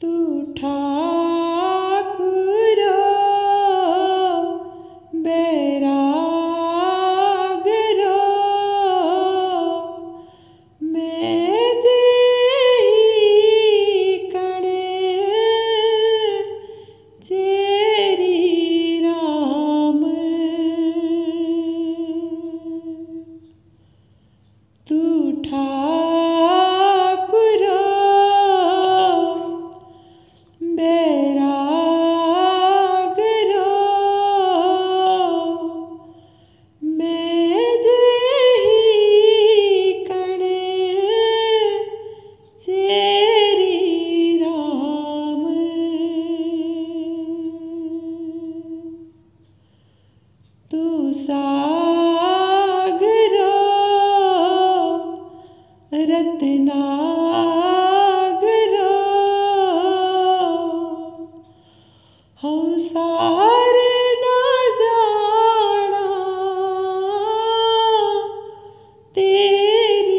to time. Satna گر ہو سارا جا تین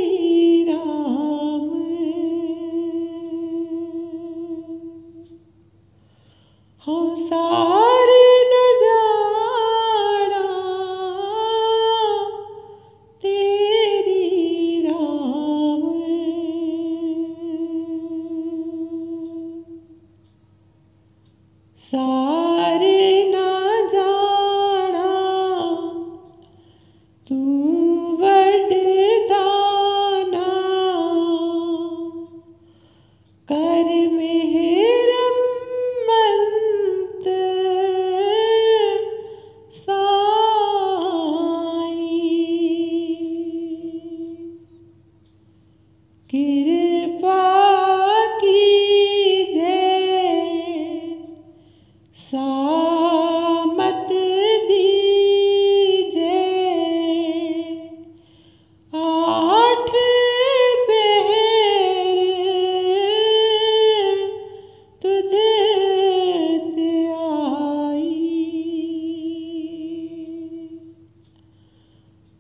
سار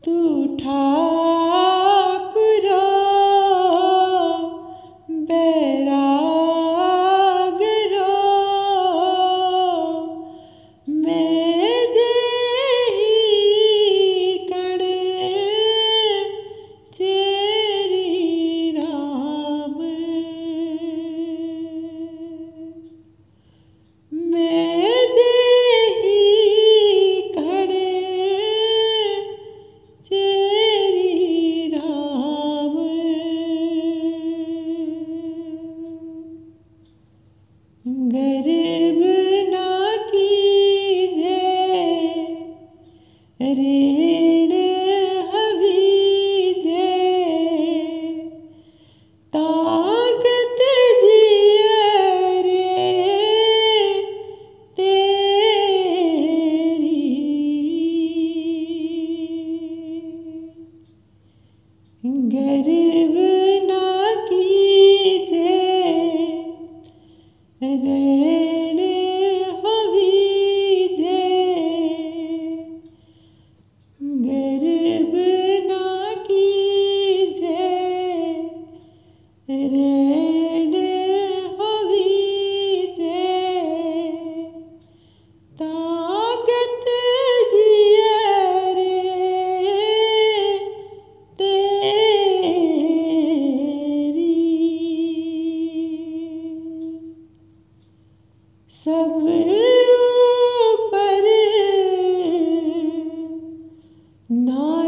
to uthao غرب نہ کیجے ریڑ حبی دے طاقت جیرے تیری۔ غرب Hey, hey.